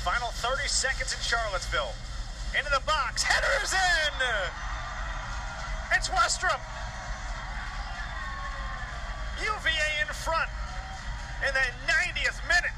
Final 30 seconds in Charlottesville. Into the box. Header's in! It's Westrup. UVA in front in the 90th minute.